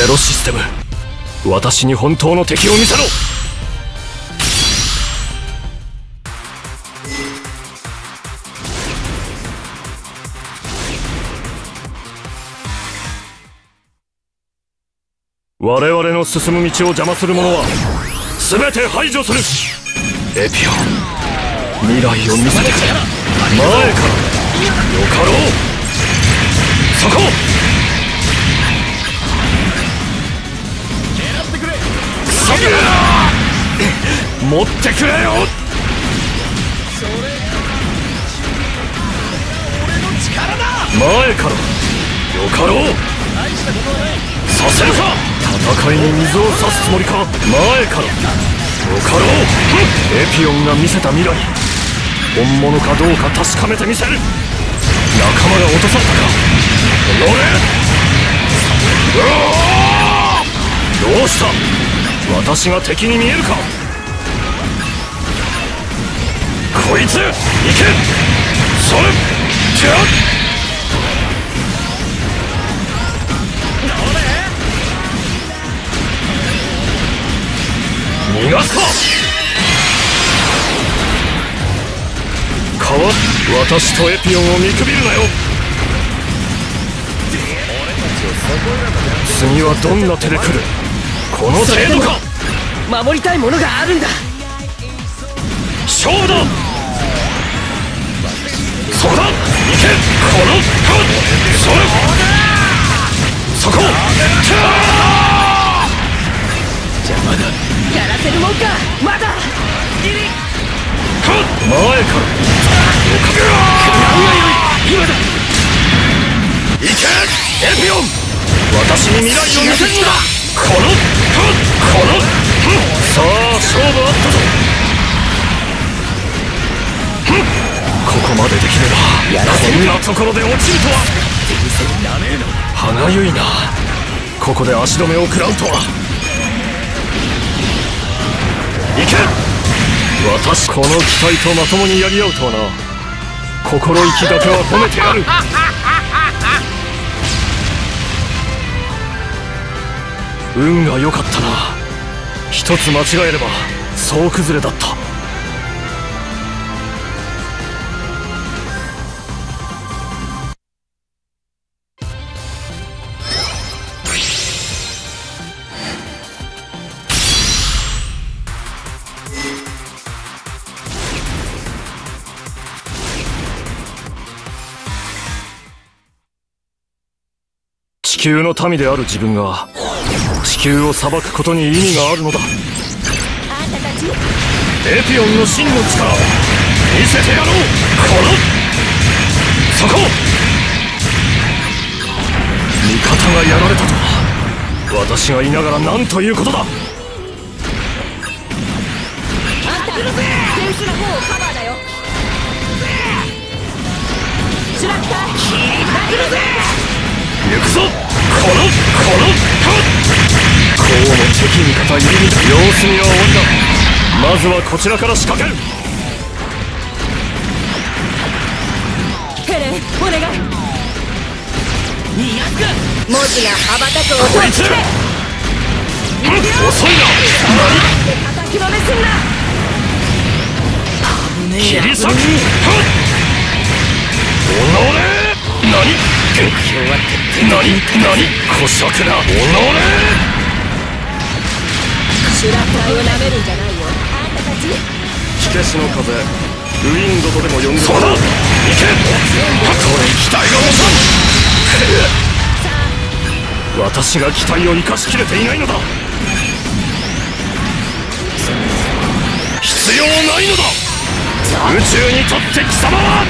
ゼロシステム。私に本当の敵を見せろ。我々の進む道を邪魔する者は全て排除する。エピオン。未来を見せてくれ。前からよかろう。そこ持ってくれよ。前からよかろう。させるか戦いに水を差すつもりか。前からよかろう。エピオンが見せた未来。本物かどうか確かめてみせる。仲間が落とされたか。乗れ。どうした？私が敵に見えるか？こいつ行け！それじゃ逃がすかかわ私とエピオンを見くびるなよ！次はどんな手で来る？この程度か。守りたいものがあるんだ。勝負だ。そこだ。行け。このそれ。そこ。邪魔だやらせるもんか。まだ。前から。今だ。行け。エピオン。私に未来を見せるのだ。このさあ勝負あったぞここまでできればこんなところで落ちるとは。歯がゆいなここで足止めを食らうとは。行け私この機体とまともにやり合うとは。な心意気だけは。褒めてやる運が良かったな。一つ間違えれば総崩れだった。地球の民である自分が地球を裁くことに意味があるのだ。エピオンの真の力見せてやろう。このそこ。味方がやられたとは私がいながら何ということだ。あんた手薄の方をカバーだよ。シュラクター殴るぜ行くぞ。このこのこうの。敵味方入様子見は終わりだまずはこちらから仕掛ける。ヘレンお願い。逃がす。か文字が羽ばたく音を聞け。遅いな。叩きのめすんな。危ねえ切り裂く。おのれ！何？え目標は徹底何？何？こしゃくなおのれシュラクターを舐めるんじゃないよあんたたち。火消しの風ウィンドとでも呼んでそう。だ行け。たとえ機体が落ち私が機体を生かしきれていないのだ。必要ないのだ。宇宙にとって貴様は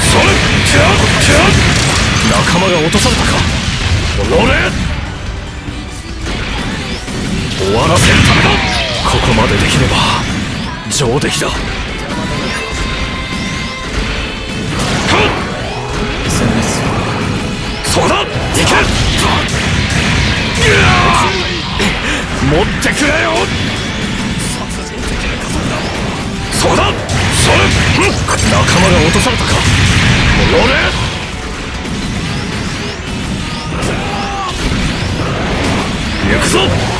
それキャッキャッ仲間が落とされたか。おのれ終わらせるためだ。ここまでできれば上出来だ。そこだ。行け。持ってくれよ。そこだ。それ。仲間が落とされたか。乗れ。行くぞ。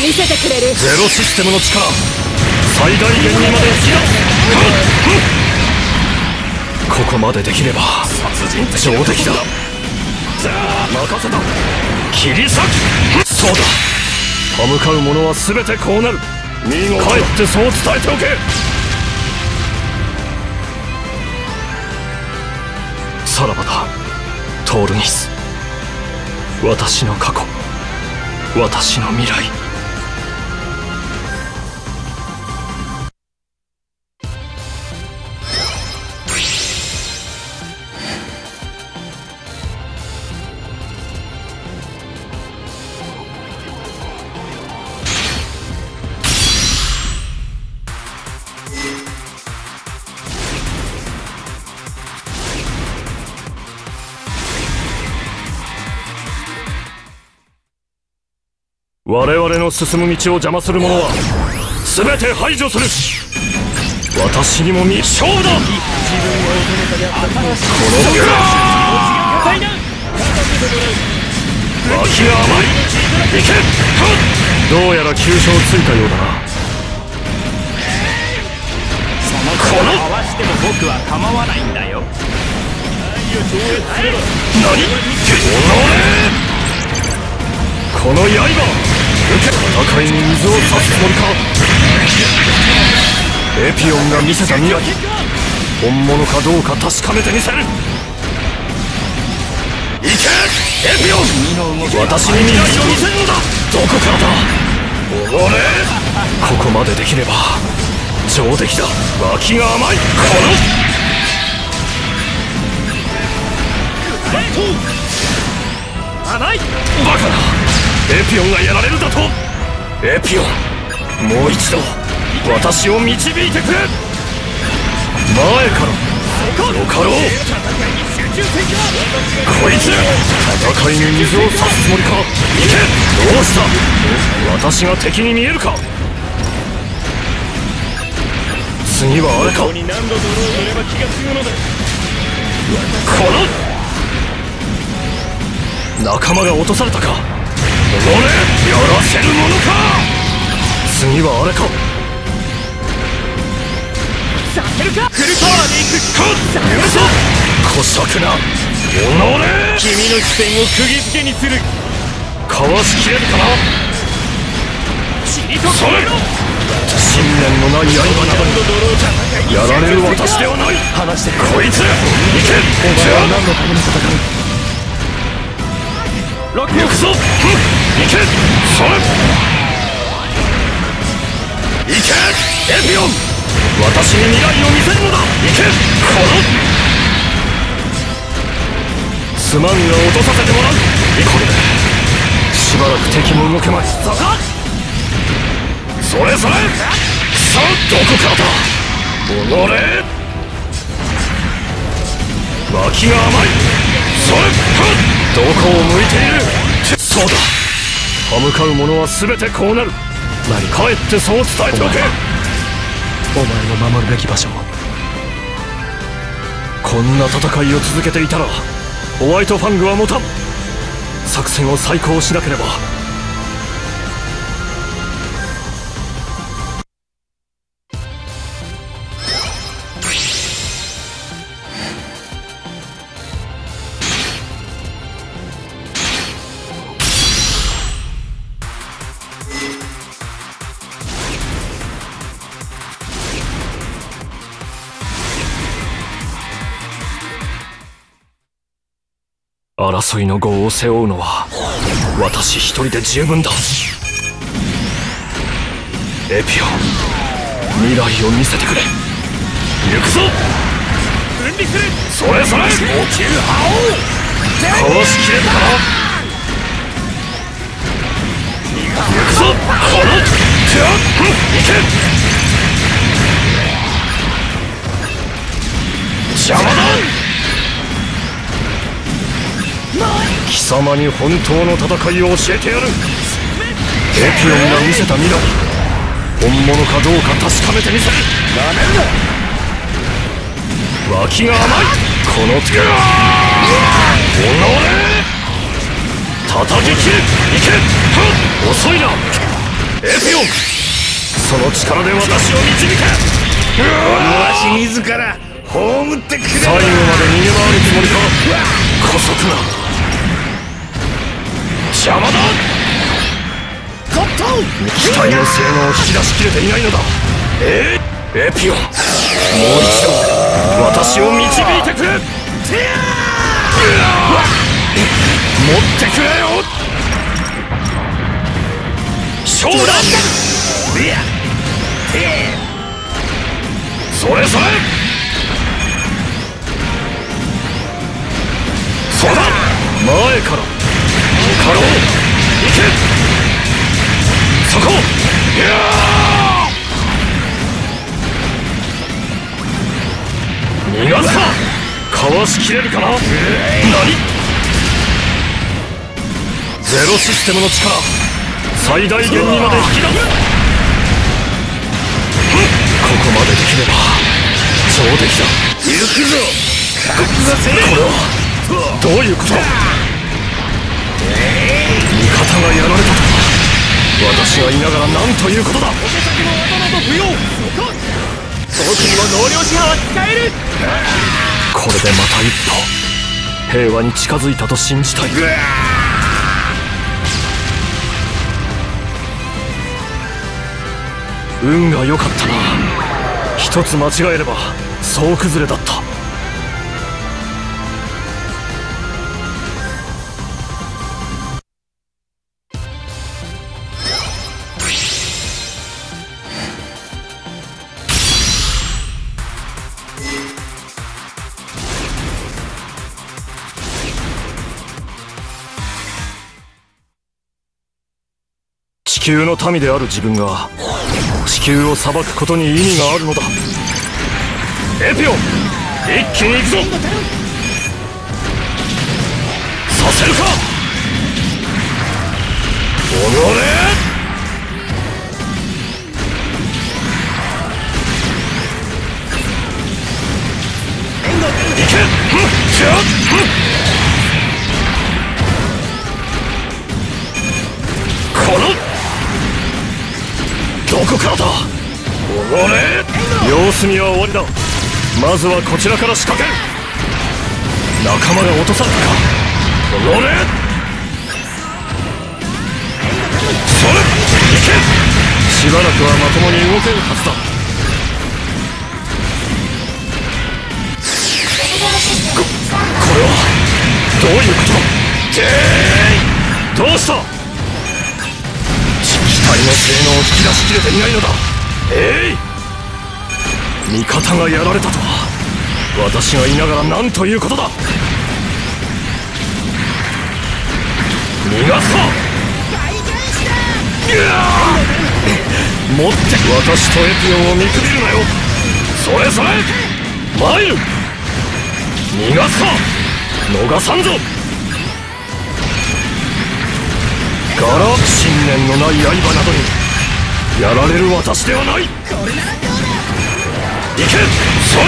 見せてくれる。ゼロシステムの力。最大限にまで引き出すここまでできれば上出来だ。任せた。切り裂く。そうだ。歯向かう者は全てこうなる。見事帰ってそう伝えておけさらばだ。トールニス私の過去。私の未来。の進む道を邪魔する者は全て排除する。私にも見勝負だ。この脇が甘い行け。どうやら急所をついたようだな。この。合わしても僕は構わないんだよ。何？この刃戦いに水を差すつもりかエピオンが見せた未来本物かどうか確かめてみせる。行けエピオン私に未来を見せるのだどこからだおれここまでできれば上出来だ脇が甘いこの甘いバカなエピオンがやられるだと。エピオンもう一度私を導いてくれ。前からよかろうこいつ戦いに水を差すつもりか。行け。どうした。私が敵に見えるか。次はあれか。こに何度ドローすれば気が済むのだ。の仲間が落とされたか俺やらせるものか？次はあれか。させるか？フルパワーでいく。か許そうこしゃくな己！君の視線を釘付けにする。かわしきれるかな？ちりとそれ。信念のない刃などにやられる私ではない。話してこいつ行け！お前は何のために戦う？ロック行くぞうん行けそれ行けエピオン私に未来を見せるのだ行けこのすまんが落とさせてもらうこれでしばらく敵も動けまいそこそれそれさあどこからだ己脇が甘いそれどこを向いているそうだ。歯向かう者は全てこうなる。何帰ってそう伝えておけ。お前の守るべき場所こんな戦いを続けていたらホワイトファングは持たん。作戦を再考しなければ。争いの業を背負うのは私一人で十分だ。エピオン未来を見せてくれ。行くぞ。分離する。それそれ。高級覇王。かわしきれるかな。行くぞ。このじゃうん行け邪魔だ貴様に本当の戦いを教えてやる。エピオンが見せた未来本物かどうか確かめてみせ。るなめるな。脇が甘い。この手がおのれ叩き切る。いけ。遅いな。エピオン。その力で私を導け。わし自ら葬ってくれ。最後まで逃げ回るつもりか。姑息な邪魔だ。機体の性能を引き出しきれていないのだ。えー、エピオンもう一度私を導いてくれ持ってくれよ勝負だ。それそれそうだ。前からかろう行けそこいや逃がすかかわしきれるかな何ゼロシステムの力最大限にまで引き出すここまでできれば上出来だ行くぞ。これはどういうこと方がやられた。とは私がいながら何ということだ。手先の頭と不要そも納涼支派は使える。これでまた一歩平和に近づいたと信じたい。運が良かったな。一つ間違えれば総崩れだった球の民である自分が地球を裁くことに意味があるのだ。エピオン一気に行くぞ。させるか。おのれいけ。こからだ。おれ様子見は終わりだ。まずはこちらから仕掛ける。仲間が落とされたか。おれ。それ。行け。しばらくはまともに動けるはずだ。ここれは。どういうことだ。どうした。の性能を引き出しきれていないのだ。えい！味方がやられたとは私がいながら何ということだ。逃がすかいや持って私とエピオンを見くびるなよ！それそれ！マイル逃がすか逃さんぞら信念のない刃などにやられる私ではない。行けそれ。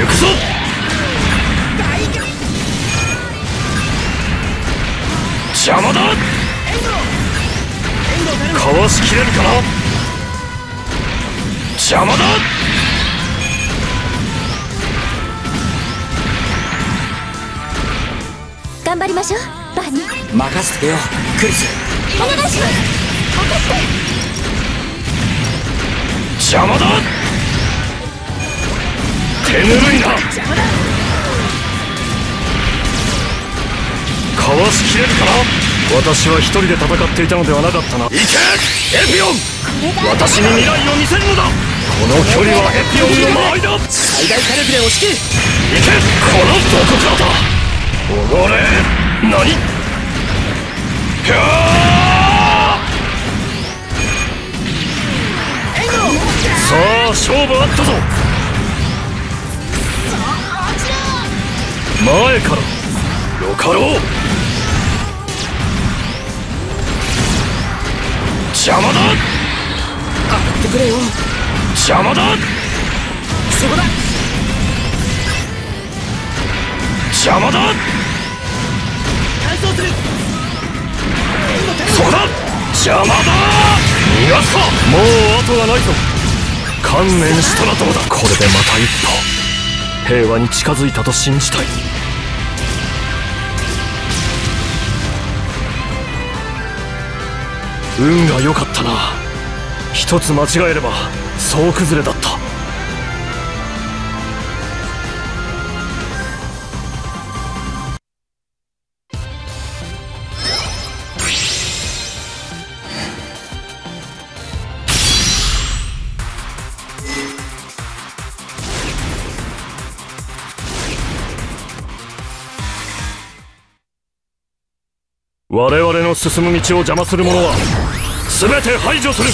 行くぞ。邪魔だ。かわしきれるかな。邪魔だ。頑張りましょう。バニー任せてよクリス。お願いします。任せて。邪魔だ。手ぬるいなかわしきれるかな。私は一人で戦っていたのではなかったな。行けエピオン。私に未来を見せるのだ。この距離はエピオンの間。合いだ最大火力で押し切る行けこのどこからだ。おれ何？さあ勝負あったぞ。前からよかろう。邪魔だ。ってくれよ邪魔だ。そこだ。邪魔だそこだ邪魔だ逃がすかもう後がないぞ。観念したらどうだ。これでまた一歩。平和に近づいたと信じたい。運が良かったな。一つ間違えれば総崩れだった。進む道を邪魔する者は全て排除する。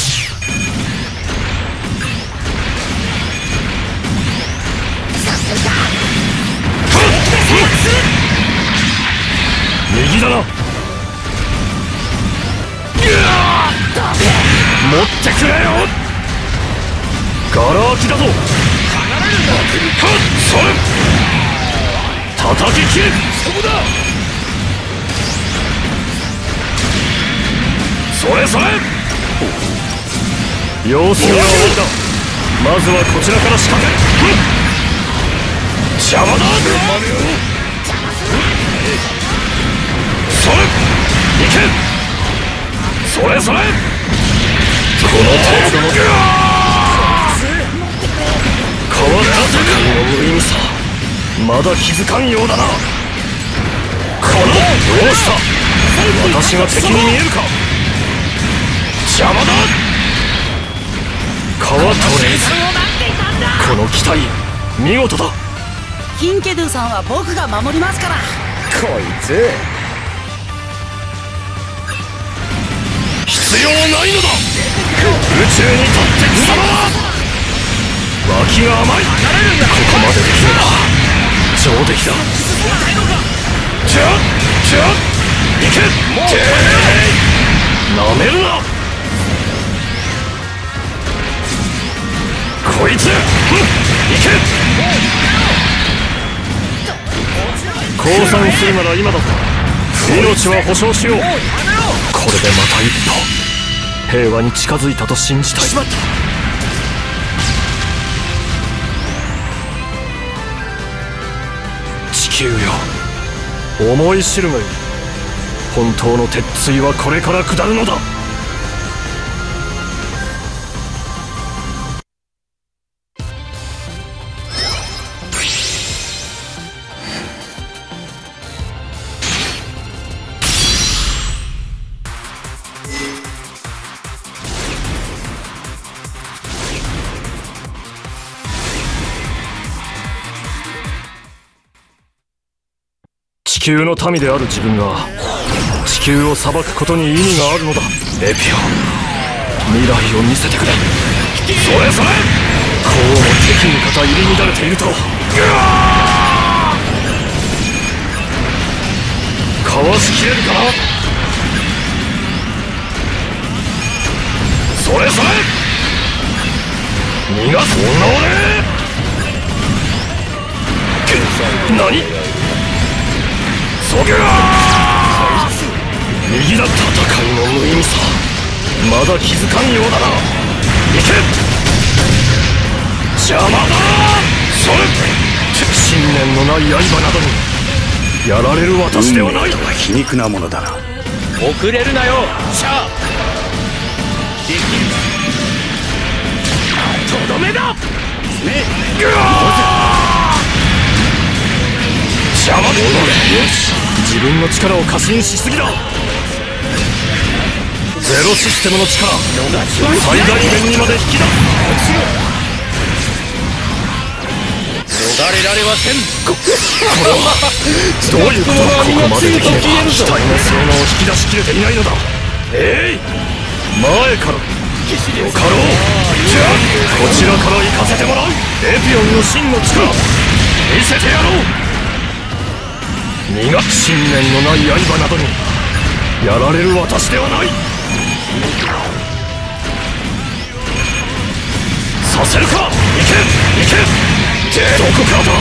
右だな。持ってくれよ。ガラ空きだぞ。はっそれ。叩き切れそこだそれそれ様子見は終わりだまずはこちらから仕掛ける邪魔だそれ行けそれそれこの程度の変わった世界の無意味さまだ気づかんようだなこのどうした私が敵に見えるか邪魔だ。川トレイズ。この機体見事だ。ヒンケドゥさんは僕が守りますから。こいつ。必要ないのだ。宇宙に立って貴様は。脇が甘い。ここまでできれば上出来だ。じゃじゃいけ。な降参するなら今だぞ命は保証しよう。これでまた一歩。平和に近づいたと信じたい。しまった。地球よ。思い知るがよ本当の鉄槌はこれから下るのだ。球の民である自分が地球を裁くことに意味があるのだ。エピオ未来を見せてくれ。それそれ。こうも敵味方入り乱れていると。かわしきれるか？なそれそれ。逃がす女俺何？そげな右だ戦いの無意味さまだ気づかんようだな行け邪魔だ。それ信念のない刃などにやられる私ではない。運命とは皮肉なものだな遅れるなよシャアできるとどめだ。ね。邪魔者よし。自分の力を過信しすぎだ。ゼロシステムの力最大限にまで引き出逃れられはせん。これはどういうことここまでできれば機体の性能を引き出しきれていないのだ。えい！前からよかろうじゃあこちらから行かせてもらう。エピオンの真の力見せてやろう身く信念のない刃などにやられる私ではない。させるか！行け！行け！どこからだ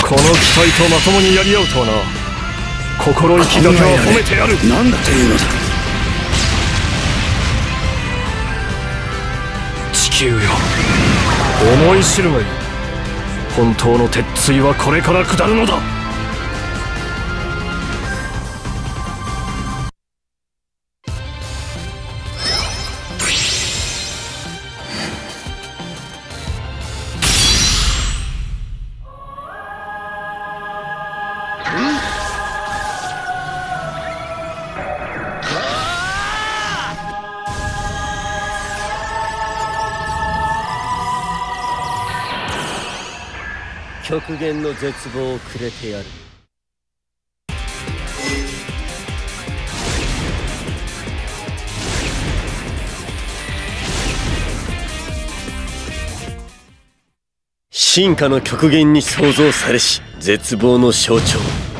この機体とまともにやり合うとはな。心意気だけは褒めてやる。何だというのだ。地球よ。思い知るがいい。本当の鉄槌はこれから下るのだ。極限の絶望をくれてやる。進化の極限に創造されし絶望の象徴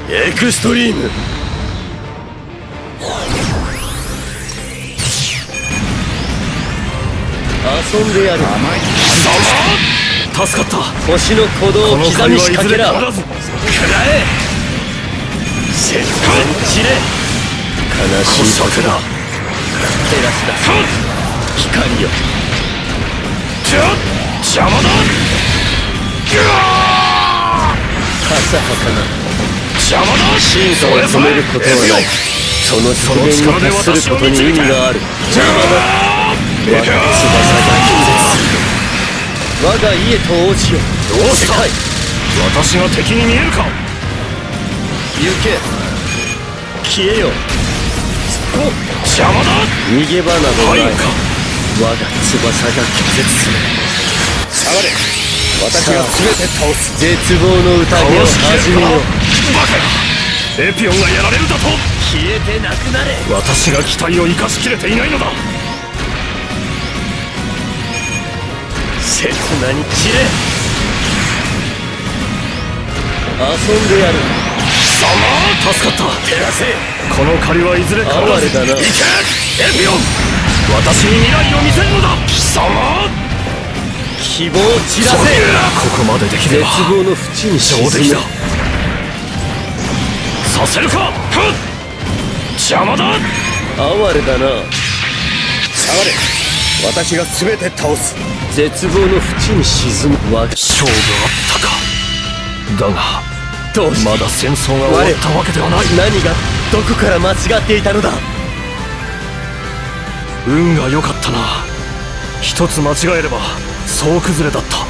エクストリーム。遊んでやる。貴様助かった。星の鼓動を刻み借りはいずしかけら食らえ戦前散れ。悲しい小作だ。照らし出す光よじゃ邪魔だ。浅はかな邪魔だ。進化を止めることはない。その極限に達することに意味がある。邪魔だ翼が我が家と王子よ。どうした？私が敵に見えるか？行け。消えよ。邪魔だ！逃げ場などない。はいか？我が翼が拒絶する。下がれ。私が全て倒す。絶望の宴を始めよう。バカやエピオンがやられるだと。消えてなくなれ。私が機体を生かしきれていないのだ刹那に散れ。遊んでやる。貴様助かった。照らせ。この借りはいずれ変わらず哀れだな。行けエピオン。私に未来を見せるのだ。貴様希望を散らせ。ここまでできれば絶望の淵に上出来ださせるか。邪魔だ。哀れだな。下がれ私が全て倒す。絶望の淵に沈む。我が勝負あったか。だがどうして？まだ戦争が終わったわけではない。何がどこから間違っていたのだ？運が良かったな。一つ間違えれば総崩れだった